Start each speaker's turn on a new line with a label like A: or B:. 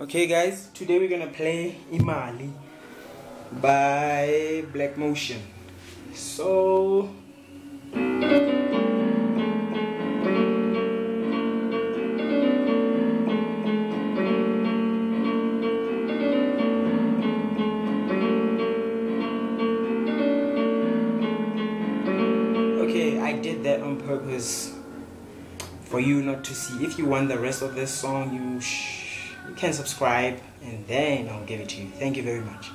A: Okay guys, today we're gonna play Imali by Black Motion. So Okay, I did that on purpose for you not to see. If you want the rest of this song, you can subscribe and then I'll give it to you. Thank you very much.